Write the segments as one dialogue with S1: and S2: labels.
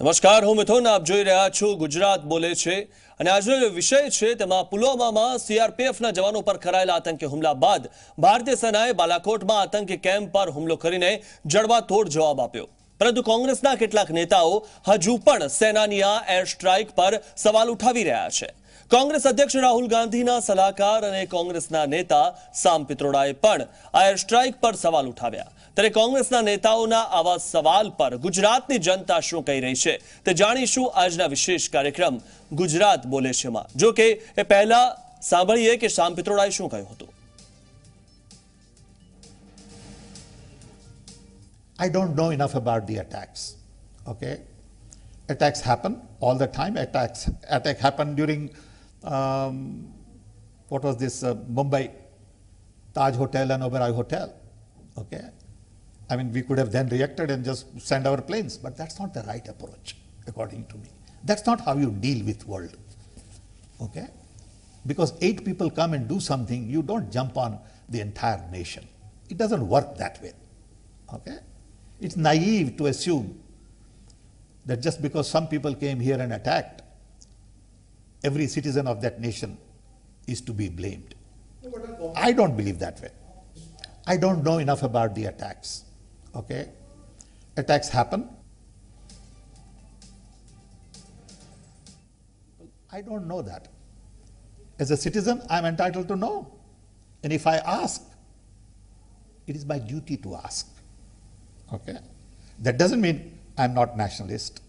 S1: નમસ્કાર, હું મિથુન, આપ જોઈ રહ્યા છો ગુજરાત બોલે છે. અને આજનો જે વિષય છે, તેમાં પુલવામામાં સીઆરપીએફના જવાનો પર કરાયેલા આતંકી હુમલા બાદ ભારતીય સેનાએ બાલાકોટમાં આતંકી કેમ્પ પર હુમલો કરીને જડબાતોડ જવાબ આપ્યો. પરંતુ કોંગ્રેસના કેટલાક નેતાઓ હજુ પણ સેનાની આ એર સ્ટ્રાઇક પર સવાલ ઉઠાવી રહ્યા છે. કોંગ્રેસ અધ્યક્ષ રાહુલ ગાંધીના સલાહકાર અને કોંગ્રેસના નેતા સામ પિત્રોડાએ પણ આ એર સ્ટ્રાઇક પર સવાલ ઉઠાવ્યા. ત્યારે કોંગ્રેસના નેતાઓના આવા સવાલ પર ગુજરાતની જનતા શું કહી રહી છે તે જાણીશું આજના વિશેષ કાર્યક્રમ ગુજરાત બોલે છે માં જો કે એ પહેલા સાંભળીએ કે શામ પિત્રોડાએ શું કહ્યું હતું
S2: I don't know enough about the attacks. Okay, attacks happen all the time. Attacks attack happened during um, what was this uh, Mumbai Taj Hotel and Oberoi Hotel. Okay, I mean we could have then reacted and just send our planes, but that's not the right approach, according to me. That's not how you deal with world. Okay, because eight people come and do something, you don't jump on the entire nation. It doesn't work that way. Okay? It's naive to assume that just because some people came here and attacked, every citizen of that nation is to be blamed. I don't believe that way. I don't know enough about the attacks. Okay? Attacks happen. I don't know that. As a citizen, I'm entitled to know. And if I ask, it is my duty to ask. Okay? That doesn't mean I'm not nationalist.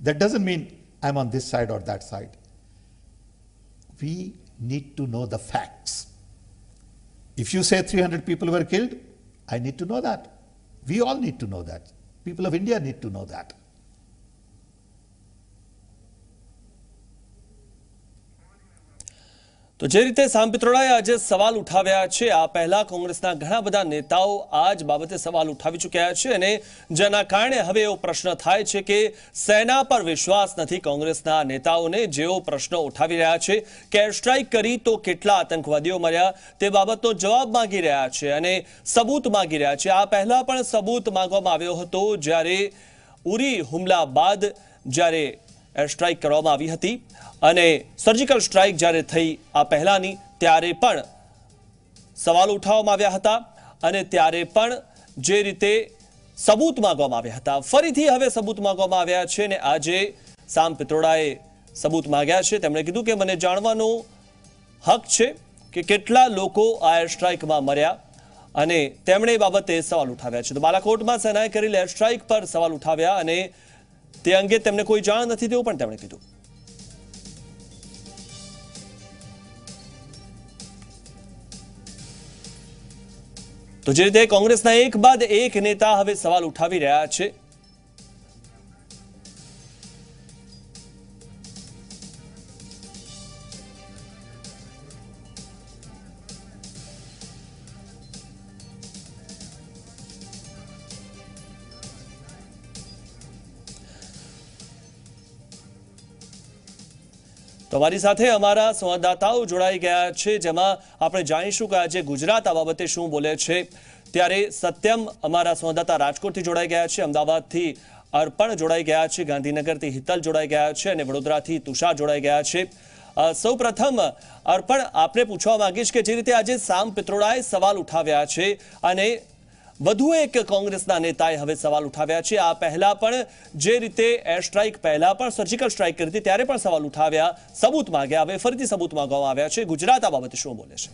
S2: That doesn't mean I'm on this side or that side. We need to know the facts. If you say 300 people were killed, I need to know that. We all need to know that. People of India need to know that.
S1: તો જે રીતે સામ આજે સવાલ ઉઠાવ્યા છે, આ પહેલા કોંગ્રેસના ઘણા બધા નેતાઓ આ જ બાબતે સવાલ ઉઠાવી ચૂક્યા છે અને જેના કારણે હવે એવો પ્રશ્ન થાય છે કે સેના પર વિશ્વાસ નથી કોંગ્રેસના નેતાઓને. જેઓ પ્રશ્નો ઉઠાવી રહ્યા છે કે સ્ટ્રાઇક કરી તો કેટલા આતંકવાદીઓ મર્યા તે બાબતનો જવાબ માંગી રહ્યા છે અને સબૂત માંગી રહ્યા છે. આ પહેલા પણ સબૂત માંગવામાં આવ્યો હતો જ્યારે ઉરી હુમલા બાદ જ્યારે એર સ્ટ્રાઇક કરવામાં આવી હતી અને સર્જિકલ સ્ટ્રાઇક જ્યારે થઈ આ પહેલાંની, ત્યારે પણ સવાલ ઉઠાવવામાં આવ્યા હતા અને ત્યારે પણ જે રીતે સબૂત માંગવામાં આવ્યા હતા. ફરીથી હવે સબૂત માંગવામાં આવ્યા છે અને આજે સામ પિત્રોડાએ સબૂત માંગ્યા છે. તેમણે કીધું કે મને જાણવાનો હક છે કે કેટલા લોકો આ એર સ્ટ્રાઇકમાં મર્યા અને તેમણે બાબતે સવાલ ઉઠાવ્યા છે. તો બાલાકોટમાં સેનાએ કરેલી એર સ્ટ્રાઇક પર સવાલ ઉઠાવ્યા અને તે અંગે તેમને કોઈ જાણ નથી તેવું પણ તેમણે કીધું. તો જે રીતે કોંગ્રેસના એક બાદ એક નેતા હવે સવાલ ઉઠાવી રહ્યા છે તો અમારી સાથે અમારા સંવાદદાતાઓ જોડાઈ ગયા છે, જેમાં આપણે જાણીશું કે આજે ગુજરાત આ બાબતે શું બોલે છે. ત્યારે સત્યમ અમારા સંવાદદાતા રાજકોટથી જોડાઈ ગયા છે, અમદાવાદથી અર્પણ જોડાઈ ગયા છે, ગાંધીનગરથી હિતલ જોડાઈ ગયા છે અને વડોદરાથી તુષાર જોડાઈ ગયા છે. સૌ પ્રથમ અર્પણ આપને પૂછવા માંગીશ કે જે રીતે આજે સામ પિત્રોડાએ સવાલ ઉઠાવ્યા છે અને વધુ એક કોંગ્રેસના નેતાએ હવે સવાલ ઉઠાવ્યા છે. આ પહેલા પણ જે રીતે એર સ્ટ્રાઇક પહેલા પણ, સર્જિકલ સ્ટ્રાઇક કરી હતી, ત્યારે પણ સવાલ ઉઠાવ્યા, સબૂત માંગ્યા, હવે ફરીથી સબૂત માંગવામાં આવ્યા છે. ગુજરાત આ બાબતે શું બોલે છે?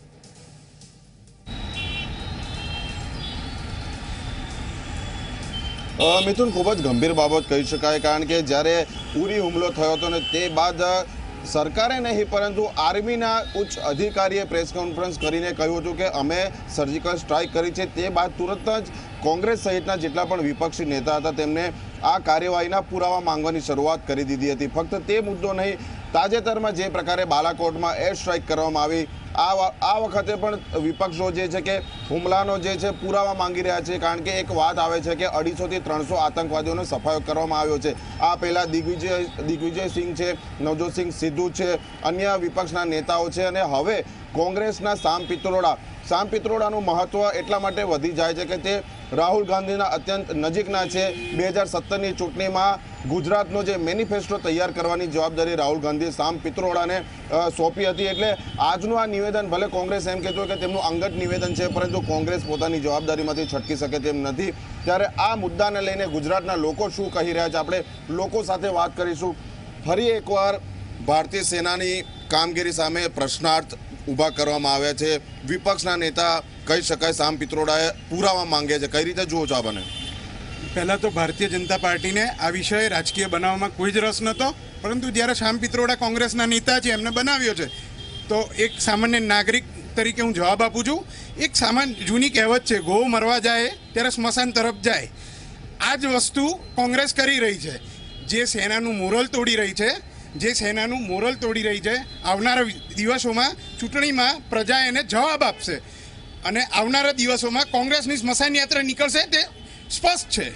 S3: મિથુન, ખૂબ જ ગંભીર બાબત કહી શકાય, કારણ કે જ્યારે ઉરી હુમલો થયો હતો ને તે બાદ સરકારે નહીં, પરંતુ આર્મીના ઉચ્ચ અધિકારીએ પ્રેસ કોન્ફરન્સ કરીને કહ્યું હતું કે અમે સર્જિકલ સ્ટ્રાઇક કરી છે. તે બાદ તુરંત જ કોંગ્રેસ સહિતના જેટલા પણ વિપક્ષી નેતા હતા, તેમને આ કાર્યવાહીના પુરાવા માંગવાની શરૂઆત કરી દીધી હતી. ફક્ત તે મુદ્દો નહીં, તાજેતરમાં જે પ્રકારે બાલાકોટમાં એર સ્ટ્રાઇક કરવામાં આવી આ આ વખતે પણ વિપક્ષો જે છે કે હુમલાનો જે છે પુરાવા માંગી રહ્યા છે, કારણ કે એક વાત આવે છે કે અઢીસોથી ત્રણસો આતંકવાદીઓનો સફાયો કરવામાં આવ્યો છે. આ પહેલાં દિગ્વિજય દિગ્વિજય સિંહ છે નવજોતસિંહ સિદ્ધુ છે, અન્ય વિપક્ષના નેતાઓ છે અને હવે કોંગ્રેસના સામ પિત્રોડા. સામ પિત્રોડાનું મહત્વ એટલા માટે વધી જાય છે કે તે રાહુલ ગાંધીના અત્યંત નજીકના છે. બે હજાર સત્તરની ચૂંટણીમાં ગુજરાતનો જે મેનિફેસ્ટો તૈયાર કરવાની જવાબદારી રાહુલ ગાંધીએ સામ પિત્રોડાને સોંપી હતી એટલે આજનું આ નિવેદન, ભલે કોંગ્રેસ એમ કહેતું કે તેમનું અંગત નિવેદન છે, પરંતુ કોંગ્રેસ પોતાની જવાબદારીમાંથી છટકી શકે તેમ નથી. ત્યારે આ મુદ્દાને લઈને ગુજરાતના લોકો શું કહી રહ્યા છે? આપણે લોકો સાથે વાત કરીશું. ફરી એકવાર ભારતીય સેનાની કામગીરી સામે પ્રશ્નાર્થ ઊભા કરવામાં આવ્યા છે. વિપક્ષના નેતા કહી શકાય સામ પિત્રોડાએ પુરાવા માંગે છે. કઈ રીતે જુઓ છો આ બને?
S4: પહેલાં તો ભારતીય જનતા પાર્ટીને આ વિષય રાજકીય બનાવવામાં કોઈ જ રસ નહોતો. પરંતુ જ્યારે શામ પિત્રોડા કોંગ્રેસના નેતા છે, એમને બનાવ્યો છે, તો એક સામાન્ય નાગરિક તરીકે હું જવાબ આપું છું. એક સામાન્ય જૂની કહેવત છે ગો મરવા જાય, ત્યારે સ્મશાન તરફ જાય. આ જ વસ્તુ કોંગ્રેસ કરી રહી છે. જે સેનાનું મોરલ તોડી રહી છે જે સેનાનું મોરલ તોડી રહી છે આવનારા દિવસોમાં ચૂંટણીમાં પ્રજા એને જવાબ આપશે. અને આવનારા દિવસોમાં કોંગ્રેસની સ્મશાન યાત્રા નીકળશે તે સ્પષ્ટ છે.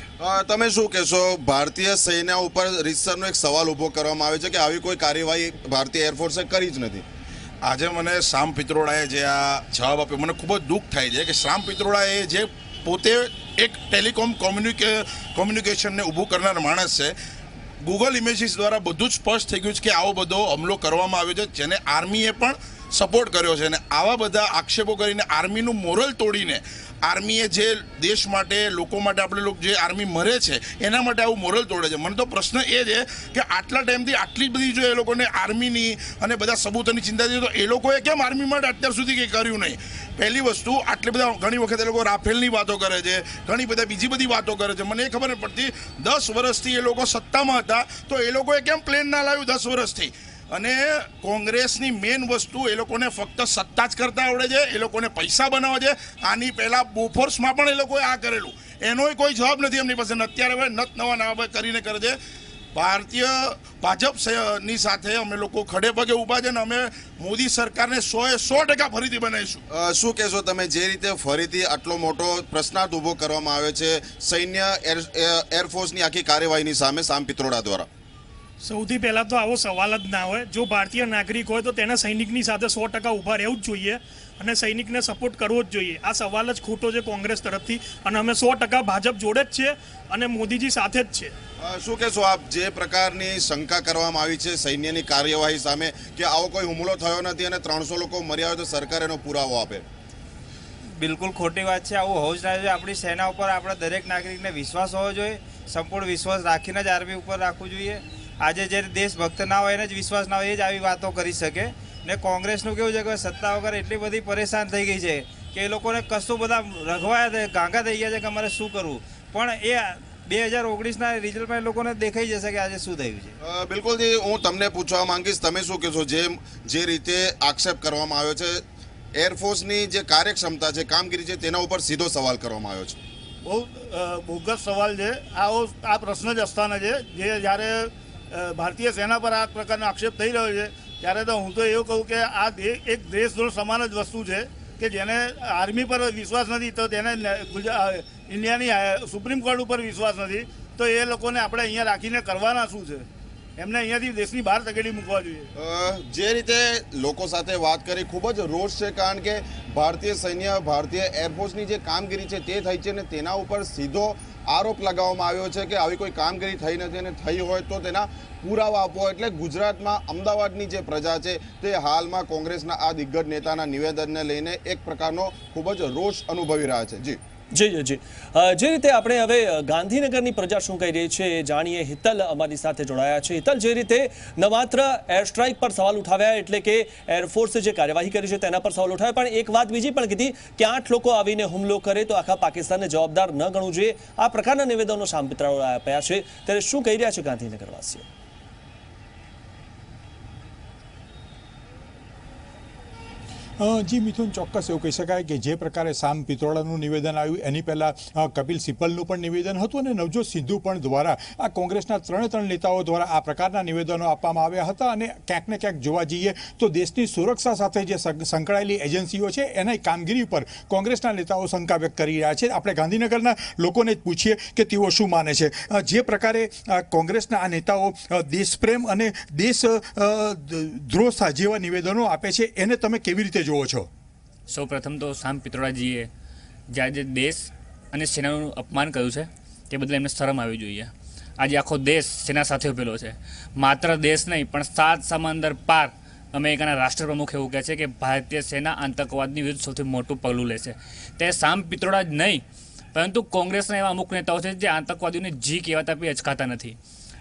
S3: તમે શું કહેશો? ભારતીય સૈન્ય ઉપર રીતસરનો એક સવાલ ઊભો કરવામાં આવે છે કે આવી કોઈ કાર્યવાહી ભારતીય એરફોર્સે કરી જ નથી.
S5: આજે મને શ્યામ પિત્રોડાએ જે આ જવાબ આપ્યો મને ખૂબ જ દુઃખ થાય છે કે શ્યામ પિત્રોડાએ જે પોતે એક ટેલિકોમ કોમ્યુનિકે કોમ્યુનિકેશનને ઊભું કરનાર માણસ છે ગૂગલ ઇમેજીસ દ્વારા બધું જ સ્પષ્ટ થઈ ગયું છે કે આવો બધો હમલો કરવામાં આવ્યો છે, જેને આર્મીએ પણ સપોર્ટ કર્યો છે. અને આવા બધા આક્ષેપો કરીને આર્મીનું મોરલ તોડીને આર્મીએ જે દેશ માટે, લોકો માટે આપણે લોકો જે આર્મી મરે છે, એના માટે આવું મોરલ તોડે છે. મને તો પ્રશ્ન એ છે કે આટલા ટાઈમથી આટલી બધી જો એ લોકોને આર્મીની અને બધા સબૂતોની ચિંતા થઈ તો એ લોકોએ કેમ આર્મી માટે અત્યાર સુધી કંઈ કર્યું નહીં? પહેલી વસ્તુ, આટલી બધા ઘણી વખત એ લોકો રાફેલની વાતો કરે છે, ઘણી બધા બીજી બધી વાતો કરે છે. મને એ ખબર પડતી, દસ વર્ષથી એ લોકો સત્તામાં હતા, તો એ લોકોએ કેમ પ્લેન ના લાવ્યું દસ વર્ષથી? અને કોંગ્રેસની મેઇન વસ્તુ એ લોકોને ફક્ત સત્તા જ કરતા આવડે છે, એ લોકોને પૈસા બનાવે છે. આની પહેલાં બોફોર્સમાં પણ એ લોકોએ આ કરેલું. એનોય કોઈ જવાબ નથી એમની પાસે. અને અત્યારે હવે નત નવા નવા કરીને કરે છે. ભારતીય ભાજપની સાથે અમે લોકો ખડે પગે ઊભા છે ને અમે મોદી સરકારને સો એ સો ટકા ફરીથી બનાવીશું.
S3: શું કહેશો તમે જે રીતે ફરીથી આટલો મોટો પ્રશ્નાર્થ ઊભો કરવામાં આવે છે, સૈન્ય એર એરફોર્સની આખી કાર્યવાહીની સામે સામ પિત્રોડા દ્વારા?
S6: સૌથી પહેલાં તો આવો સવાલ જ ના હોય. જો ભારતીય નાગરિક હોય તો તેના સૈનિકની સાથે સો ટકા ઊભા રહેવું જ જોઈએ અને સૈનિકને સપોર્ટ કરવો જ જોઈએ. આ સવાલ જ ખોટો છે કોંગ્રેસ તરફથી અને અમે સો ટકા ભાજપ જોડે જ છે અને મોદીજી સાથે જ છે.
S3: શું કહેશો આપ? જે પ્રકારની શંકા કરવામાં આવી છે સૈન્યની કાર્યવાહી સામે કે આવો કોઈ હુમલો થયો નથી અને ત્રણસો લોકો મર્યા હોય તો સરકાર એનો પુરાવો આપે?
S7: બિલકુલ ખોટી વાત છે. આવું હોવું જ ના જોઈએ. આપણી સેના ઉપર આપણા દરેક નાગરિકને વિશ્વાસ હોવો જોઈએ. સંપૂર્ણ વિશ્વાસ રાખીને જ આર્મી ઉપર રાખવું જોઈએ. આજે જે દેશભક્ત ના હોય એને જ વિશ્વાસ ના હોય એ જ આવી વાતો કરી શકે. ને કોંગ્રેસનું કેવું છે કે સત્તા વગર એટલી બધી પરેશાન થઈ ગઈ છે કે એ લોકોને કશું બધા રઘવાયા છે ગાંગા થઈ ગયા છે કે અમારે શું કરવું? પણ એ બે હજાર ઓગણીસના રિઝલ્ટમાં એ લોકોને દેખાઈ જશે કે આજે શું થયું છે.
S3: બિલકુલ જી હું તમને પૂછવા માંગીશ તમે શું કહેશો? જે જે રીતે આક્ષેપ કરવામાં આવ્યો છે એરફોર્સની જે કાર્યક્ષમતા છે કામગીરી છે તેના ઉપર સીધો સવાલ કરવામાં આવ્યો છે.
S8: બહુ બોગસ સવાલ છે. આવો આ પ્રશ્ન જ અસ્થાના છે. જે જ્યારે ભારતીય સેના પર આ પ્રકારનો આક્ષેપ થઈ રહ્યો છે. ત્યારે તો હું તો એવું કહું કે આ એક દેશદ્રોહ સમાન જ વસ્તુ છે કે જેને આર્મી પર વિશ્વાસ નથી, તો તેને ઇન્ડિયાની સુપ્રીમ કોર્ટ ઉપર વિશ્વાસ નથી, તો એ લોકોને આપણે અહીંયા રાખીને કરવાના શું છે? એમને અહીંયાથી દેશની બહાર તકેડી મૂકવા જોઈએ.
S3: જે રીતે લોકો સાથે વાત કરી, ખૂબ જ રોષ છે, કારણ કે ભારતીય સૈન્ય, ભારતીય એરફોર્સની જે કામગીરી છે તે થઈ છે અને તેના ઉપર સીધો આરોપ લગાવવામાં આવ્યો છે કે આવી કોઈ કામગીરી થઈ નથી અને થઈ હોય તો તેના પુરાવા આપો. એટલે ગુજરાતમાં અમદાવાદની જે પ્રજા છે તે હાલમાં કોંગ્રેસના આ દિગ્ગજ નેતાના નિવેદનને લઈને એક પ્રકારનો ખૂબ જ રોષ અનુભવી રહ્યા છે. જી.
S1: જી જી જી. જે રીતે આપણે હવે ગાંધીનગરની પ્રજા શું કહી રહી છે જાણીએ. હિતલ અમારી સાથે જોડાયા છે. હિતલ, જે રીતે ન માત્ર એર પર સવાલ ઉઠાવ્યા, એટલે કે એરફોર્સે જે કાર્યવાહી કરી છે તેના પર સવાલ ઉઠાવ્યા. પણ એક વાત બીજી પણ કીધી કે આઠ લોકો આવીને હુમલો કરે તો આખા પાકિસ્તાનને જવાબદાર ન ગણવું જોઈએ. આ પ્રકારના નિવેદનો સાંપિત્રાઓ આપ્યા છે. ત્યારે શું કહી રહ્યા છે ગાંધીનગરવાસીઓ?
S9: જી, મિથુન, ચોક્કસ એવું કહી શકાય કે જે પ્રકારે સામ પિત્રોડાનું નિવેદન આવ્યું, એની પહેલાં કપિલ સિબ્બલનું પણ નિવેદન હતું અને નવજોત સિદ્ધુ પણ દ્વારા આ કોંગ્રેસના ત્રણે ત્રણ નેતાઓ દ્વારા આ પ્રકારના નિવેદનો આપવામાં આવ્યા હતા અને ક્યાંક ને ક્યાંક જોવા જઈએ તો દેશની સુરક્ષા સાથે જે સંક- સંકળાયેલી એજન્સીઓ છે એના કામગીરી પર કોંગ્રેસના નેતાઓ શંકા વ્યક્ત કરી રહ્યા છે. આપણે ગાંધીનગરના લોકોને જ પૂછીએ કે તેઓ શું માને છે. જે પ્રકારે કોંગ્રેસના આ નેતાઓ દેશપ્રેમ અને દેશ દ્રોસા જેવા નિવેદનો આપે છે, એને તમે કેવી રીતે જુઓ છો.
S10: સૌ પ્રથમ તો સામ પિત્રોડાજીએ જે આજે દેશ અને સેનાનું અપમાન કર્યું છે. તે બદલે એમને શરમ આવી જોઈએ. આજે આખો દેશ સેના સાથે ઉભેલો છે. માત્ર દેશ નહીં, પણ સાત સમંદર પાર અમેરિકાના રાષ્ટ્રપ્રમુખ એવું કહે છે કે ભારતીય સેના આતંકવાદની વિરુદ્ધ સૌથી મોટું પગલું લેશે તે સામ પિત્રોડા જ નહીં, પરંતુ કોંગ્રેસના એવા અમુક નેતાઓ છે જે આતંકવાદીઓને જી કહેવાતા બી અચકાતા નથી.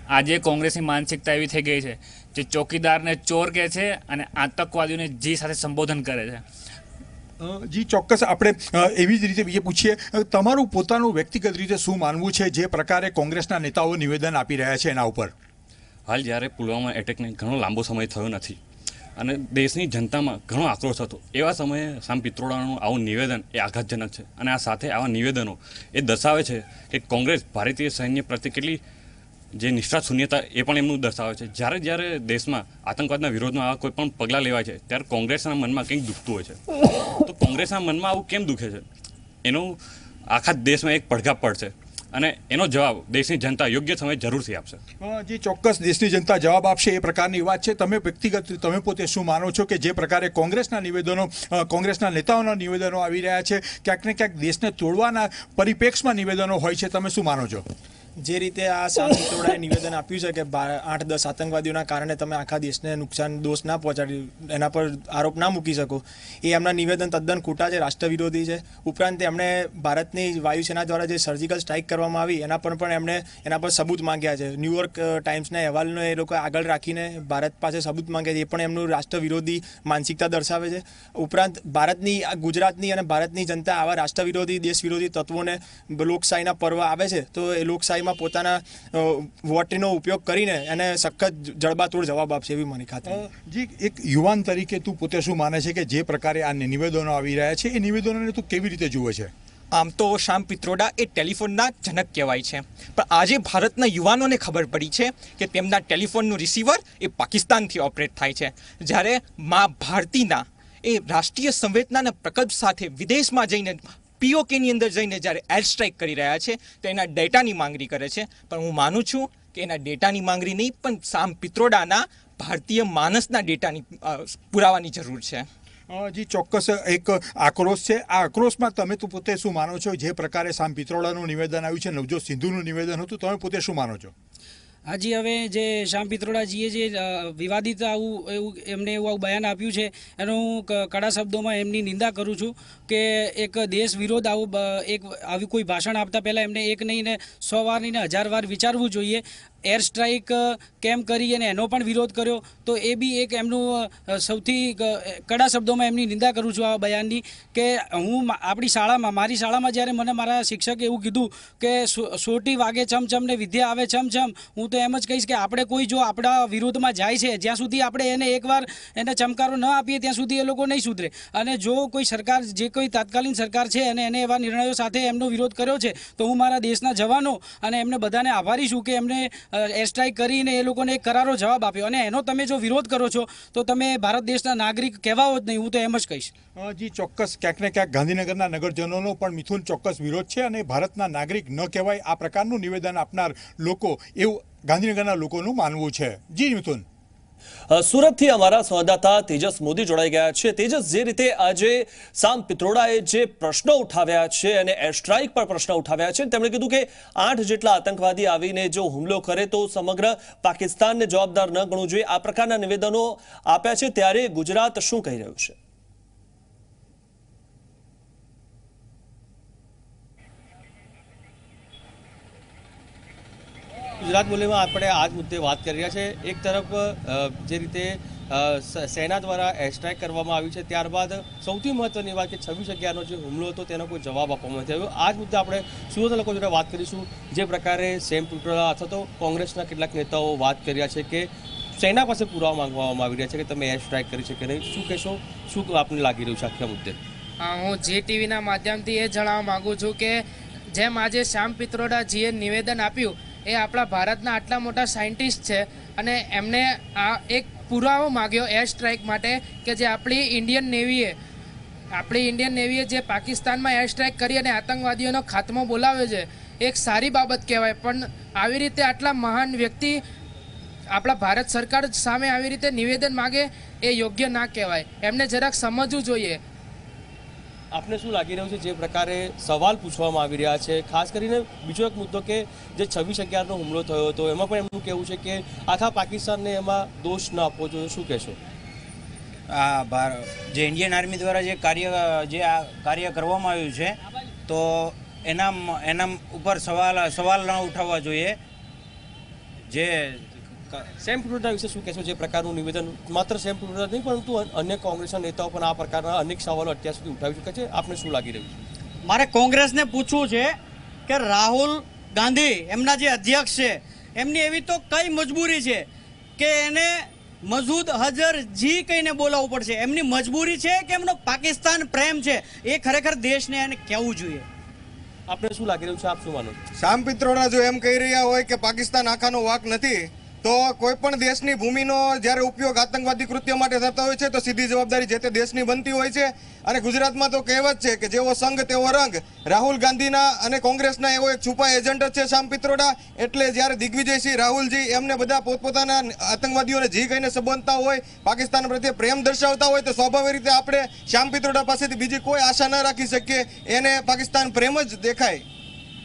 S10: આજે કોંગ્રેસની માનસિકતા એવી થઈ ગઈ છે જે ચોકીદારને ચોર કહે છે અને આતંકવાદીઓને જી સાથે સંબોધન કરે છે.
S9: જી ચોક્કસ આપણે એવી જ રીતે બીજે પૂછીએ. તમારું પોતાનું વ્યક્તિગત રીતે શું માનવું છે જે પ્રકારે કોંગ્રેસના નેતાઓ નિવેદન આપી રહ્યા છે એના ઉપર?
S11: હાલ જ્યારે પુલવામા એટેકને ઘણો લાંબો સમય થયો નથી અને દેશની જનતામાં ઘણો આક્રોશ હતો એવા સમયે સામ પિત્રોડાનું આવું નિવેદન એ આઘાતજનક છે અને આ સાથે આવા નિવેદનો એ દર્શાવે છે કે કોંગ્રેસ ભારતીય સૈન્ય પ્રત્યે કેટલી જે નિષ્ઠા શૂન્યતા એ પણ એમનું દર્શાવે છે. જ્યારે જ્યારે દેશમાં આતંકવાદના વિરોધમાં આવા કોઈ પણ પગલાં લેવાય છે, ત્યારે કોંગ્રેસના મનમાં કંઈક દુખતું હોય છે. તો કોંગ્રેસના મનમાં આવું કેમ દુખે છે? એનું આખા દેશમાં એક પડઘા પડશે અને એનો જવાબ દેશની જનતા યોગ્ય સમયે જરૂરથી આપશે.
S9: જે ચોક્કસ દેશની જનતા જવાબ આપશે એ પ્રકારની વાત છે. તમે વ્યક્તિગત, તમે પોતે શું માનો છો કે જે પ્રકારે કોંગ્રેસના નિવેદનો કોંગ્રેસના નેતાઓના નિવેદનો આવી રહ્યા છે? ક્યાંક ને ક્યાંક દેશને તોડવાના પરિપ્રેક્ષમાં નિવેદનો હોય છે. તમે શું માનો છો?
S12: જે રીતે આ શાંતિ તોડાએ નિવેદન આપ્યું છે કે આઠ, દસ આતંકવાદીઓના કારણે તમે આખા દેશને નુકસાન, દોષ ના પહોંચાડી, એના પર આરોપ ના મૂકી શકો. એ એમના નિવેદન તદ્દન ખોટા છે રાષ્ટ્ર વિરોધી છે. ઉપરાંત એમણે ભારતની વાયુસેના દ્વારા જે સર્જિકલ સ્ટ્રાઇક કરવામાં આવી, એના પર પણ એમણે એના પર સબૂત માંગ્યા છે. ન્યુયોર્ક ટાઈમ્સના અહેવાલનો એ લોકો આગળ રાખીને ભારત પાસે સબૂત માંગ્યા છે. એ પણ એમનું રાષ્ટ્ર વિરોધી માનસિકતા દર્શાવે છે. ઉપરાંત ભારતની ગુજરાતની અને ભારતની જનતા આવા રાષ્ટ્ર વિરોધી દેશ વિરોધી તત્વોને લોકશાહીના પર્વ આવે છે, તો એ લોકશાહીમાં પોતાના વોટરીનો ઉપયોગ કરીને એને સખત જડબાતોડ જવાબ આપશે એવી મને ખાતરી.
S9: જી એક યુવાન તરીકે તું પોતે શું માને છે કે જે પ્રકારે આ નિવેદનો આવી રહ્યા છે એ નિવેદનોને તું કેવી રીતે જુએ છે?
S13: આમ તો શ્યામ પિત્રોડા એ ટેલિફોનના જનક કહેવાય છે. પણ આજે ભારતના યુવાનોને ખબર પડી છે કે તેમના ટેલિફોનનું રિસીવર એ પાકિસ્તાનથી ઓપરેટ થાય છે. જ્યારે મા ભારતીના એ રાષ્ટ્રીય સંવેદનાના પ્રકલ્પ સાથે વિદેશમાં જઈને પીઓકેની અંદર જઈને જ્યારે એર સ્ટ્રાઇક કરી રહ્યા છે, તો એના ડેટાની માંગણી કરે છે. પણ હું માનું છું કે એના ડેટાની માંગણી નહીં, પણ સામ પિત્રોડાના ભારતીય માનસના ડેટાની પુરાવાની જરૂર છે.
S9: જી, ચોક્કસ એક આક્રોશ છે. આ આક્રોશમાં તમે તો પોતે શું માનો છો? જે પ્રકારે સામ પિત્રોડાનું નિવેદન આવ્યું છે, નવજોત સિંધુનું નિવેદન હતું, તમે પોતે શું માનો છો?
S14: હાજી હવે જે શ્યામ પિત્રોડાજીએ જે વિવાદિત આવું, એવું, એમને એવું આવું બયાન આપ્યું છે, એનો હું કડા શબ્દોમાં એમની નિંદા કરું છું કે એક દેશ વિરોધ આવું એક, આવી કોઈ ભાષણ આપતા પહેલાં એમને એક નહીં ને સો વાર નહીં ને હજાર વાર વિચારવું જોઈએ. એર સ્ટ્રાઇક કેમ કરી અને એનો પણ વિરોધ કર્યો. તો એ બી એક એમનું સૌથી કડા શબ્દોમાં એમની નિંદા કરું છું આ બયાનની કે હું આપણી શાળામાં, મારી શાળામાં જ્યારે મને મારા શિક્ષકે એવું કીધું કે સોટી વાગે ચમચમ ને વિદ્યા આવે ચમચમ હું તો એમ જ કહીશ કે આપણે કોઈ જો આપણા વિરોધમાં જાય છે, જ્યાં સુધી આપણે એને એકવાર એને ચમકારો ન આપીએ, ત્યાં સુધી એ લોકો નહીં સુધરે. અને જો કોઈ સરકાર, જે કોઈ તાત્કાલિન સરકાર છે અને એને એવા નિર્ણયો સાથે એમનો વિરોધ કર્યો છે, તો હું મારા દેશના જવાનો અને એમને બધાને આભારી છું કે એમને એર સ્ટ્રાઇક કરીને એ લોકોને એક કરારો જવાબ આપ્યો. અને એનો તમે જો વિરોધ કરો છો, તો તમે ભારત દેશના નાગરિક કહેવાઓ જ નહીં, હું તો એમ જ કહીશ.
S9: જી, ચોક્કસ. ક્યાંક ને ક્યાંક ગાંધીનગરના નગરજનોનો પણ મિથુન ચોક્કસ વિરોધ છે અને ભારતના નાગરિક ન કહેવાય આ પ્રકારનું નિવેદન આપનાર લોકો એવું ગાંધીનગરના લોકોનું માનવું છે. જી, મિથુન.
S1: સુરતથી અમારા સંવાદદાતા તેજસ મોદી જોડાઈ ગયા છે. તેજસ, જે રીતે આજે સામ પિત્રોડાએ જે પ્રશ્નો ઉઠાવ્યા છે અને એર સ્ટ્રાઇક પર પ્રશ્ન ઉઠાવ્યા છે, તેમણે કીધું કે આઠ જેટલા આતંકવાદી આવીને જો હુમલો કરે તો સમગ્ર પાકિસ્તાનને જવાબદાર ન ગણવું જોઈએ. આ પ્રકારના નિવેદનો આપ્યા છે. ત્યારે ગુજરાત શું કહી રહ્યું છે?
S15: ગુજરાત મૂલ્યમાં આપણે આ જ મુદ્દે વાત કરી રહ્યા છે. એક તરફ જે રીતે સેના દ્વારા એરસ્ટ્રાઇક કરવામાં આવી છે, ત્યારબાદ સૌથી મહત્વની વાત કે છવ્વીસ અગિયારનો જે હુમલો હતો, તેનો કોઈ જવાબ આપવામાં નથી આવ્યો. આ જ મુદ્દે આપણે સુરત લોકો જોડે વાત કરીશું, જે પ્રકારે સેમ ટુટોળા અથવા તો કોંગ્રેસના કેટલાક નેતાઓ વાત કરી રહ્યા છે કે સેના પાસે પુરાવા માંગવામાં આવી રહ્યા છે કે તમે એર સ્ટ્રાઇક કરી છે કે નહીં. શું કહેશો? શું આપને લાગી રહ્યું છે આખા મુદ્દે?
S16: હું જે ટીવીના માધ્યમથી એ જણાવવા માગું છું કે જેમ આજે શ્યામ પિત્રોડાજીએ નિવેદન આપ્યું એ આપણા ભારતના આટલા મોટા સાયન્ટિસ્ટ છે અને એમને આ એક પુરાવો માગ્યો એર સ્ટ્રાઇક માટે કે જે આપણી ઇન્ડિયન નેવીએ, આપણી ઇન્ડિયન નેવીએ જે પાકિસ્તાનમાં એર સ્ટ્રાઇક કરી અને આતંકવાદીઓનો ખાત્મો બોલાવ્યો છે, એક સારી બાબત કહેવાય. પણ આવી રીતે આટલા મહાન વ્યક્તિ આપણા ભારત સરકાર સામે આવી રીતે નિવેદન માગે એ યોગ્ય ના કહેવાય. એમને જરાક સમજવું જોઈએ.
S15: આપને શું લાગી રહ્યું છે જે પ્રકારે સવાલ પૂછવામાં આવી રહ્યા છે? ખાસ કરીને બીજો એક મુદ્દો કે જે છવ્વીસ અગિયારનો હુમલો થયો હતો, એમાં પણ એમનું કહેવું છે કે આખા પાકિસ્તાનને એમાં દોષ ન આપવો જોઈએ. શું કહેશો?
S17: આ ભાર- જે ઇન્ડિયન આર્મી દ્વારા જે કાર્ય, જે આ કાર્ય કરવામાં આવ્યું છે, તો એના એના ઉપર સવાલ સવાલ ન ઉઠાવવા જોઈએ. જે
S15: સેમ પિત્રોડા વિશે શું કહેશો? જે પ્રકારનું નિવેદન માત્ર સેમ પિત્રોડા નહીં પરંતુ અન્ય કોંગ્રેસના નેતાઓ પણ આ પ્રકારના અનેક સવાલો અત્યાર સુધી ઉઠાવી ચૂક્યા છે. આપને શું લાગી રહ્યું છે?
S18: મારે કોંગ્રેસને પૂછવું છે કે રાહુલ ગાંધી એમના જે અધ્યક્ષ છે એમની એવી તો કઈ મજબૂરી છે કે એને મજૂદ હજર જી કહીને બોલાવવું પડશે. એમની મજબૂરી છે કે એમનો પાકિસ્તાન પ્રેમ છે? એ ખરેખર દેશને એને કહેવું જોઈએ.
S15: આપણે શું લાગી રહ્યું છે? આપ શું માનો
S19: શામ પિત્રોડા જો એમ કહી રહ્યા હોય કે પાકિસ્તાન આખાનો વાક નથી તો કોઈ પણ દેશની ભૂમિનો જ્યારે ઉપયોગ આતંકવાદી કૃત્ય માટે થતા હોય છે, તો સીધી જવાબદારી જે તે દેશની બનતી હોય છે. અને ગુજરાતમાં તો કહેવત છે કે જેવો સંઘ, તેવો રંગ. રાહુલ ગાંધીના અને કોંગ્રેસના એવો એક છુપા એજન્ટ છે શામ પિત્રોડા. એટલે જ્યારે દિગ્વિજયસિંહ, રાહુલજી એમને બધા પોતપોતાના આતંકવાદીઓને જી કહીને સંબંધતા હોય, પાકિસ્તાન પ્રત્યે પ્રેમ દર્શાવતા હોય, તો સ્વાભાવિક રીતે આપણે શ્યામ પિત્રોડા પાસેથી બીજી કોઈ આશા ન રાખી શકીએ. એને પાકિસ્તાન પ્રેમ જ દેખાય.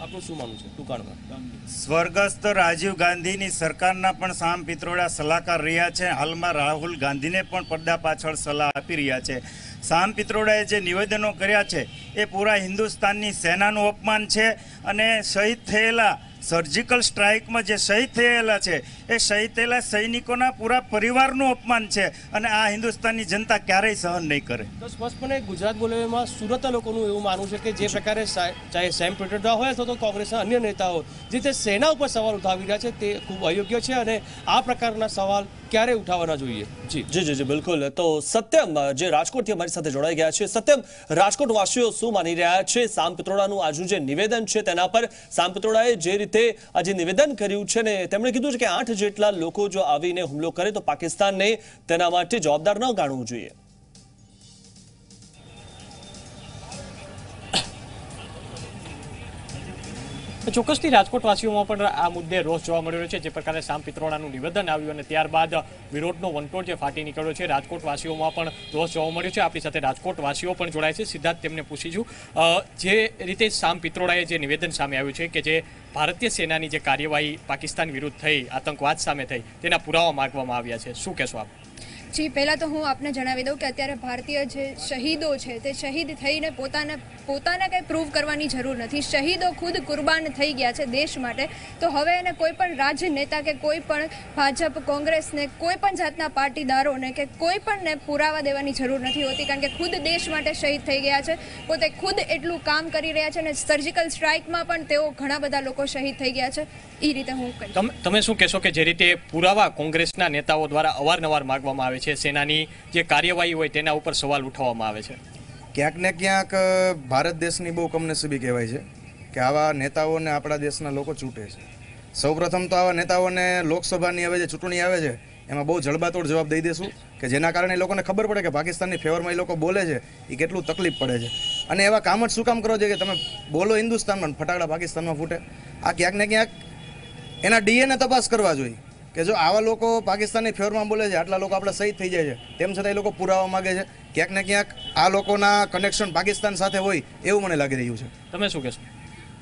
S15: આપનું શું માનવું છે? ટૂંકાણમાં
S20: સ્વર્ગસ્થ રાજીવ ગાંધીની સરકારના પણ સામ પિત્રોડા સલાહકાર રહ્યા છે. હાલમાં રાહુલ ગાંધીને પણ પડદા પાછળ સલાહ આપી રહ્યા છે. સામ પિત્રોડાએ જે નિવેદનો કર્યા છે, એ પૂરા હિન્દુસ્તાનની સેનાનું અપમાન છે અને શહીદ થયેલા સર્જિકલ સ્ટ્રાઇકમાં જે શહીદ થયેલા છે એ શહીદ થયેલા સૈનિકોના પૂરા પરિવારનું અપમાન છે અને આ હિન્દુસ્તાનની જનતા ક્યારેય સહન નહીં કરે.
S15: તો સ્પષ્ટપણે ગુજરાત બોલેમાં સુરતના લોકોનું એવું માનવું છે કે જે પ્રકારે ચાહે સેમ પિત્રોડા હોય અથવા તો કોંગ્રેસના અન્ય નેતાઓ જે તે સેના ઉપર સવાલ ઉઠાવી રહ્યા છે તે ખૂબ અયોગ્ય છે અને આ પ્રકારના સવાલ ક્યારે ઉઠાવવાના જોઈએ? જી.
S1: જી જી જી બિલકુલ. તો સત્યમ જે રાજકોટથી અમારી સાથે જોડાઈ ગયા છે. સત્યમ રાજકોટવાસીઓ શું માની રહ્યા છે? સામ પિત્રોડાનું આજનું જે નિવેદન છે તેના પર સામ પિત્રોડાએ જે રીતે આ આજે નિવેદન કર્યું છે ને તેમણે કીધું છે કે આઠ જેટલા લોકો જો આવીને હુમલો કરે તો પાકિસ્તાનને તેના માટે જવાબદાર ન ગણવું જોઈએ.
S21: ચોક્કસથી રાજકોટવાસીઓમાં પણ આ મુદ્દે રોષ જોવા મળ્યો છે, જે પ્રકારે સામ પિત્રોડાનું નિવેદન આવ્યું અને ત્યારબાદ વિરોધનો વંટોળ જે ફાટી નીકળ્યો છે, રાજકોટવાસીઓમાં પણ રોષ જોવા મળ્યો છે. આપણી સાથે રાજકોટવાસીઓ પણ જોડાય છે. સિદ્ધાર્થ, તેમને પૂછીશું જે રીતે સામ પિત્રોડાએ જે નિવેદન સામે આવ્યું છે કે જે ભારતીય સેનાની જે કાર્યવાહી પાકિસ્તાન વિરુદ્ધ થઈ, આતંકવાદ સામે થઈ, તેના પુરાવા માગવામાં આવ્યા છે. શું કહેશો આપ?
S22: જી, પહેલાં તો હું આપને જણાવી દઉં કે અત્યારે ભારતીય જે શહીદો છે, તે શહીદ થઈને પોતાને પોતાને કંઈ પ્રૂવ કરવાની જરૂર નથી. શહીદો ખુદ કુરબાન થઈ ગયા છે દેશ માટે. તો હવે એને કોઈ પણ રાજનેતા કે કોઈ પણ ભાજપ, કોંગ્રેસને, કોઈ પણ જાતના પાટીદારોને કે કોઈ પણને પુરાવા દેવાની જરૂર નથી હોતી, કારણ કે ખુદ દેશ માટે શહીદ થઈ ગયા છે. પોતે ખુદ એટલું કામ કરી રહ્યા છે અને સર્જિકલ સ્ટ્રાઇકમાં પણ તેઓ ઘણા બધા લોકો શહીદ થઈ ગયા છે. એ રીતે હું
S21: તમે શું કહેશો કે જે રીતે પુરાવા કોંગ્રેસના નેતાઓ દ્વારા અવારનવાર માગવામાં આવે છે, સેનાની જે કાર્યવાહી હોય તેના ઉપર સવાલ ઉઠાવવામાં આવે છે.
S19: ક્યાંક ને ક્યાંક ભારત દેશની બહુ કમનસીબી કહેવાય છે કે આવા નેતાઓને આપણા દેશના લોકો ચૂંટે છે. સૌપ્રથમ તો આવા નેતાઓને લોકસભાની હવે જે ચૂંટણી આવે છે, એમાં બહુ જડબાતોડ જવાબ દઈ દેશું કે જેના કારણે એ લોકોને ખબર પડે કે પાકિસ્તાનની ફેવરમાં એ લોકો બોલે છે એ કેટલું તકલીફ પડે છે. અને એવા કામ જ શું કામ કરો છે કે તમે બોલો હિન્દુસ્તાનમાં, ફટાકડા પાકિસ્તાનમાં ફૂટે. આ ક્યાંક ને ક્યાંક એના ડીએને તપાસ કરવા જોઈએ. કે જો આવા લોકો પાકિસ્તાનની ફેવરમાં બોલે છે આટલા લોકો આપણે શહીદ થઈ જાય છે તેમ છતાં એ લોકો પુરાવા માગે છે. ક્યાંક ને ક્યાંક આ લોકોના કનેક્શન પાકિસ્તાન સાથે હોય એવું મને લાગી રહ્યું છે.
S21: તમે શું કહેશો?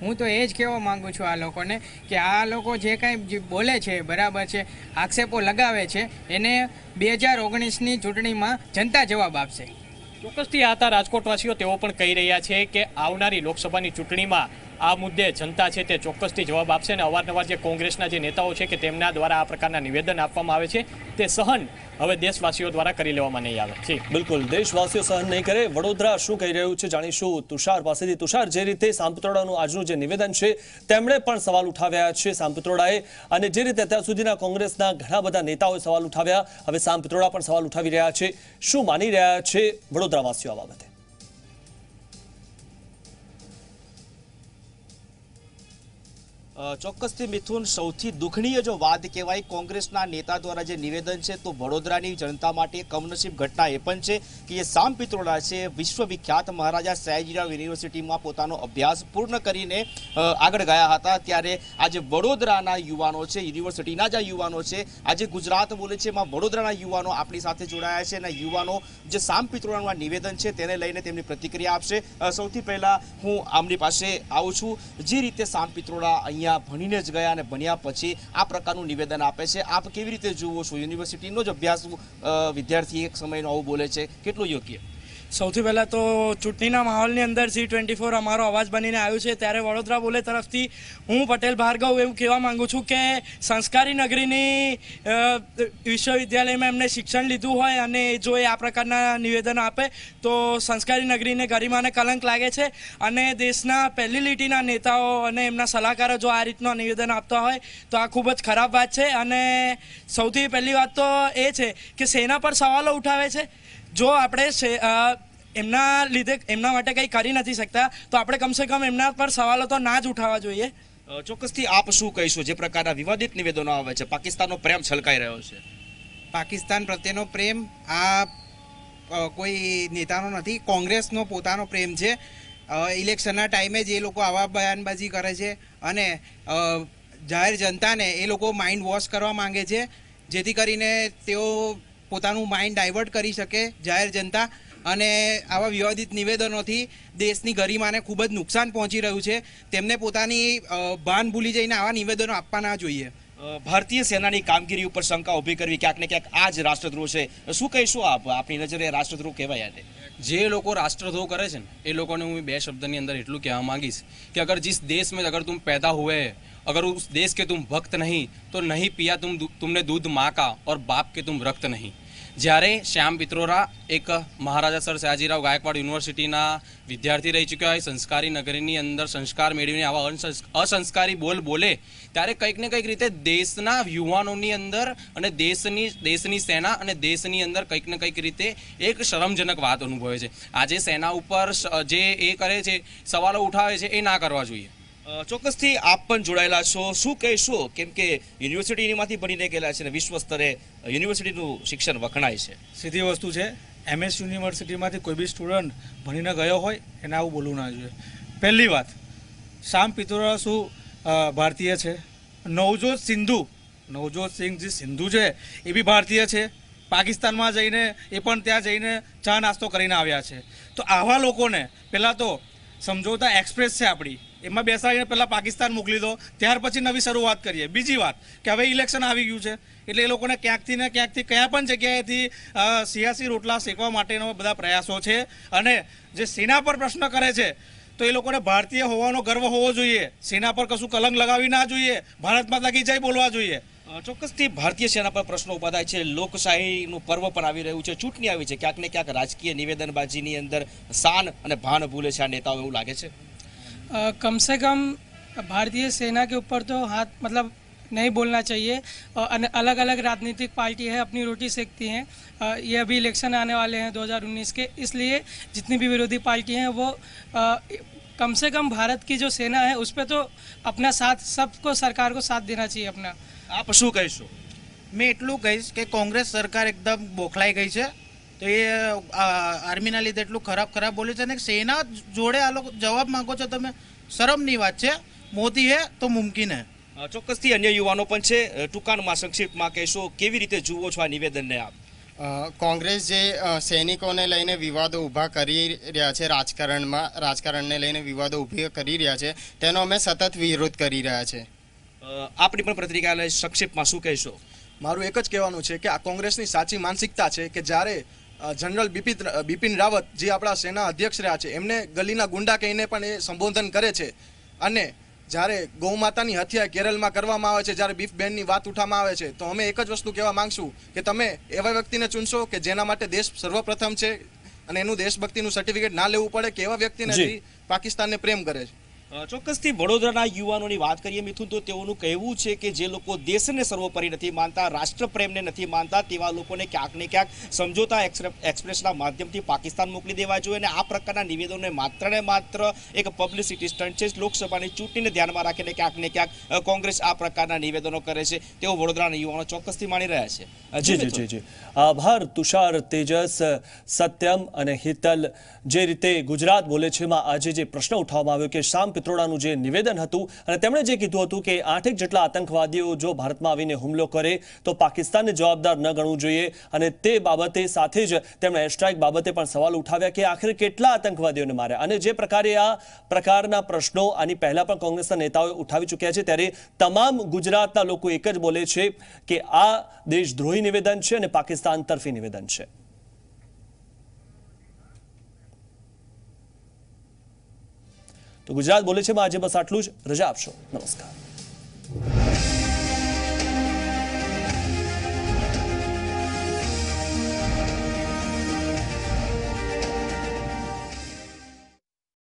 S23: હું તો એ જ કહેવા માગું છું આ લોકોને કે આ લોકો જે કાંઈ જે બોલે છે બરાબર છે આક્ષેપો લગાવે છે એને બે હજાર ઓગણીસની ચૂંટણીમાં જનતા જવાબ આપશે.
S21: ચોક્કસથી આ હતા રાજકોટવાસીઓ તેઓ પણ કહી રહ્યા છે કે આવનારી લોકસભાની ચૂંટણીમાં આ મુદ્દે જનતા છે તે ચોક્કસથી જવાબ આપશે અને અવારનવાર જે કોંગ્રેસના જે નેતાઓ છે કે તેમના દ્વારા આ પ્રકારના નિવેદન આપવામાં આવે છે, તે સહન હવે દેશવાસીઓ દ્વારા કરી લેવામાં નહીં આવે. જી.
S1: બિલકુલ, દેશવાસીઓ સહન નહીં કરે. વડોદરા શું કહી રહ્યું છે જાણીશું? તુષાર પાસેથી તુષાર જે રીતે સાંપિત્રોડાનું આજનું જે નિવેદન છે, તેમણે પણ સવાલ ઉઠાવ્યા છે સાંપિત્રોડાએ અને જે રીતે અત્યાર સુધીના કોંગ્રેસના ઘણા બધા નેતાઓએ સવાલ ઉઠાવ્યા, હવે સાંપિત્રોડા પણ સવાલ ઉઠાવી રહ્યા છે. શું માની રહ્યા છે વડોદરાવાસીઓ આ બાબતે?
S24: ચોક્કસથી મિથુન, સૌથી દુઃખનીય જો વાત કહેવાય કોંગ્રેસના નેતા દ્વારા જે નિવેદન છે, તો વડોદરાની જનતા માટે કમનસીબ ઘટના એ પણ છે કે એ સામ પિત્રોડા છે, વિશ્વવિખ્યાત મહારાજા સયાજીરાવ યુનિવર્સિટીમાં પોતાનો અભ્યાસ પૂર્ણ કરીને આગળ ગયા હતા. ત્યારે આજે વડોદરાના યુવાનો છે, યુનિવર્સિટીના જે યુવાનો છે, આજે ગુજરાત બોલે છે, એમાં વડોદરાના યુવાનો આપણી સાથે જોડાયા છે અને યુવાનો જે સામ પિત્રોડાનું નિવેદન છે, તેને લઈને તેમની પ્રતિક્રિયા આપશે. સૌથી પહેલાં હું આમની પાસે આવું છું. જે રીતે સામ પિત્રોડા અહીંયા ભણીને જ ગયા અને ભણ્યા પછી આ પ્રકારનું નિવેદન આપે છે. આપ કેવી રીતે જુઓ છો? યુનિવર્સિટીનો જ અભ્યાસ વિદ્યાર્થી એક સમયનો આવું બોલે છે. કેટલું યોગ્ય?
S25: સૌથી પહેલાં તો ચૂંટણીના માહોલની અંદર સી ટ્વેન્ટી ફોર અમારો અવાજ બનીને આવ્યું છે. ત્યારે વડોદરા બોલે તરફથી હું પટેલ ભાર્ગવ એવું કહેવા માંગુ છું કે સંસ્કારી નગરીની વિશ્વવિદ્યાલયમાં એમને શિક્ષણ લીધું હોય અને જો એ આ પ્રકારના નિવેદન આપે, તો સંસ્કારી નગરીને ગરિમાને કલંક લાગે છે. અને દેશના પહેલી લીટીના નેતાઓ અને એમના સલાહકારો જો આ રીતના નિવેદન આપતા હોય, તો આ ખૂબ જ ખરાબ વાત છે. અને સૌથી પહેલી વાત તો એ છે કે સેના પર સવાલો ઉઠાવે છે. જો આપણે એમના લીધે એમના માટે કંઈ કરી નથી શકતા. તો આપણે કમસે કમ એમના પર સવાલો તો ના જ ઉઠાવવા જોઈએ.
S24: ચોક્કસથી આપ શું કહીશું? જે પ્રકારના વિવાદિત નિવેદનો આવે છે પાકિસ્તાનનો પ્રેમ છલકાઈ રહ્યો છે.
S23: પાકિસ્તાન પ્રત્યેનો પ્રેમ આ કોઈ નેતાનો નથી કોંગ્રેસનો પોતાનો પ્રેમ છે. ઇલેક્શનના ટાઈમે જ એ લોકો આવા બયાનબાજી કરે છે અને જાહેર જનતાને એ લોકો માઇન્ડ વોશ કરવા માંગે છે. જેથી કરીને તેઓ પોતાનું માઇન્ડ ડાયવર્ટ કરી શકે જાહેર જનતા અને આવા વિવાદિત નિવેદનોથી દેશની ગરિમાને ખૂબ જ નુકસાન પહોંચી રહ્યું છે. તેમને પોતાની ભાન ભૂલી જઈને આવા નિવેદનો આપવાના જોઈએ.
S24: ભારતીય સેનાની કામગીરી ઉપર શંકા ઊભી કરવી ક્યાંક ને ક્યાંક આ જ રાષ્ટ્રદ્રોહ છે. શું કહીશું આપ? આપની નજરે રાષ્ટ્રદ્રોહ કહેવાય આજે.
S26: જે લોકો राष्ट्रद्रोह કરે છે ને એ લોકોને હું બે શબ્દની અંદર એટલું કહેવા માંગીશ કે અગર जिस देश में अगर तुम पैदा हुए अगर उस देश के तुम भक्त નહીં तो नहीं पिया तुम तुमने दूध माँ का और बाप के तुम रक्त જ્યારે શ્યામ પિત્રોરા એક મહારાજા સર સયાજીરાવ ગાયકવાડ યુનિવર્સિટીના વિદ્યાર્થી રહી ચૂક્યા હોય, સંસ્કારી નગરીની અંદર સંસ્કાર મેળવીને આવા અસંસ્કારી બોલ બોલે, ત્યારે કંઈક ને કંઈક રીતે દેશના યુવાનોની અંદર અને દેશની દેશની સેના અને દેશની અંદર કંઈક ને કંઈક રીતે એક શરમજનક વાત અનુભવે છે. આજે સેના ઉપર જે એ કરે છે, સવાલો ઉઠાવે છે, એ ના કરવા જોઈએ.
S24: ચોક્કસથી આપ પણ જોડાયેલા છો. શું કહેશો? કેમ કે યુનિવર્સિટીમાંથી ભણીને ગયેલા છે અને વિશ્વ સ્તરે યુનિવર્સિટીનું શિક્ષણ વખણાય છે.
S27: સીધી વસ્તુ છે એમએસ યુનિવર્સિટીમાંથી કોઈ બી સ્ટુડન્ટ ભણીને ગયો હોય, એને આવું બોલવું ના જોઈએ. પહેલી વાત શામ પિતોરા શું ભારતીય છે. નવજોત સિંધુ, નવજોત સિંહ જે સિંધુ છે, એ બી ભારતીય છે. પાકિસ્તાનમાં જઈને, એ પણ ત્યાં જઈને ચા નાસ્તો કરીને આવ્યા છે. તો આવા લોકોને, પહેલાં તો સમજોતા એક્સપ્રેસ છે આપણી. એમાં બેસાડીને પહેલાં પાકિસ્તાન મોકલી દો, ત્યાર પછી નવી શરૂઆત કરીએ. બીજી વાત કે હવે ઇલેક્શન આવી ગયું છે, એટલે એ લોકોને ક્યાંકથી ને ક્યાંકથી કયા પણ જગ્યાએથી સિયાસી રોટલા શેકવા માટેનો બધા પ્રયાસો છે. અને જે સેના પર પ્રશ્ન કરે છે, તો એ લોકોને ભારતીય હોવાનો ગર્વ હોવો જોઈએ. સેના પર કશું કલંક લગાવી ના જોઈએ. ભારત માતા જય બોલવા જોઈએ.
S24: ચોક્કસથી ભારતીય સેના પર પ્રશ્નો ઊભા થાય છે. લોકશાહીનું પર્વ પણ આવી રહ્યું છે. ચૂંટણી આવી છે. ક્યાંક ને ક્યાંક રાજકીય નિવેદનબાજીની અંદર શાન અને ભાન ભૂલે છે આ નેતાઓ એવું લાગે છે.
S28: अ, कम से कम भारतीय सेना के ऊपर तो हाथ मतलब नहीं बोलना चाहिए अ, अन- अलग अलग राजनीतिक पार्टी है अपनी रोटी सेकती हैं अ, ये अभी इलेक्शन आने वाले हैं 2019 के इसलिए जितनी भी विरोधी पार्टी हैं वो अ, कम से कम भारत की जो सेना है उस पर तो अपना साथ सबको सरकार को साथ देना चाहिए अपना
S24: આપ શું કહીશું
S23: મેં એટલું કહીશ કે કોંગ્રેસ સરકાર એકદમ બોખલાઈ ગઈ છે તો એ આ, આર્મીના લીધે એટલું ખરાબ ખરાબ બોલ્યું છે ને સેના જોડે આ લોકો જવાબ માંગો છો તમે શરમની વાત છે. મોદી હે તો મુમકિન હે.
S24: ચોક્કસથી અન્ય યુવાનો પણ છે. ટૂંકાણમાં સંક્ષિપ્તમાં કહેશો કેવી રીતે જુઓ છો આ નિવેદનને આપ?
S29: કોંગ્રેસ જે સૈનિકોને લઈને વિવાદો ઊભા કરી રહ્યા છે રાજકારણમાં રાજકારણને લઈને વિવાદો ઊભી કરી રહ્યા છે તેનો અમે સતત વિરોધ કરી રહ્યા છે.
S24: આપણી આપની પણ પ્રતિક્રિયા લઈ સંક્ષિપ્તમાં શું કહેશો?
S12: મારું એક જ કહેવાનું છે કે આ કોંગ્રેસની સાચી માનસિકતા છે કે જ્યારે જનરલ બિપિન બિપિન રાવત જે આપણા સેના અધ્યક્ષ રહ્યા છે એમને ગલીના ગુંડા કહીને પણ એ સંબોધન કરે છે. અને જ્યારે ગૌમાતાની હત્યા કેરળમાં કરવામાં આવે છે જ્યારે બીફ બેનની વાત ઉઠાવવામાં આવે છે તો અમે એક જ વસ્તુ કહેવા માંગશું કે તમે એવા વ્યક્તિને ચૂનશો કે જેના માટે દેશ સર્વપ્રથમ છે અને એનું દેશભક્તિનું સર્ટિફિકેટ ના લેવું પડે કે એવા વ્યક્તિને પાકિસ્તાનને પ્રેમ કરે છે.
S24: ચોક્કસથી વડોદરાના યુવાનોની વાત કરીએ મિથુન તો તેઓનું કહેવું છે કે જે લોકો દેશને સર્વોપરી નથી માનતા રાષ્ટ્રપ્રેમને નથી માનતા તેવા લોકોને ક્યાંક ને ક્યાંક સમજોતા એક્સપ્રેસના માધ્યમથી પાકિસ્તાન મોકલી દેવા જોઈએ અને આ પ્રકારના નિવેદનોને માત્ર ને માત્ર એક પબ્લિસિટી સ્ટન્ટ છે લોકસભાની ચૂંટણીને ધ્યાનમાં રાખીને ક્યાંક ને ક્યાંક કોંગ્રેસ આ પ્રકારના નિવેદનો કરે છે. તેઓ વડોદરાના યુવાનો ચોક્કસથી માની રહ્યા છે.
S1: જી જી જી જી. આભાર તુષાર તેજસ સત્યમ અને હિતલ. જે રીતે ગુજરાત બોલે છે એમાં આજે જે પ્રશ્ન ઉઠાવવામાં આવ્યો કે શામ પિત્રોડાનું જે નિવેદન હતું અને તેમણે જે કીધું હતું કે આઠેક જેટલા આતંકવાદીઓ જો ભારતમાં આવીને હુમલો કરે તો પાકિસ્તાનને જવાબદાર ન ગણવું જોઈએ અને તે બાબતે સાથે જ તેમણે એરસ્ટ્રાઇક બાબતે પણ સવાલ ઉઠાવ્યા કે આખરે કેટલા આતંકવાદીઓને માર્યા? અને જે પ્રકારે આ પ્રકારના પ્રશ્નો આની પહેલા પણ કોંગ્રેસના નેતાઓએ ઉઠાવી ચૂક્યા છે, ત્યારે તમામ ગુજરાતના લોકો એક જ બોલે છે કે આ દેશદ્રોહી નિવેદન છે અને પાકિસ્તાન તરફી નિવેદન છે. તો ગુજરાત બોલે છે આજે બસ આટલું જ. રજા આપશો. નમસ્કાર.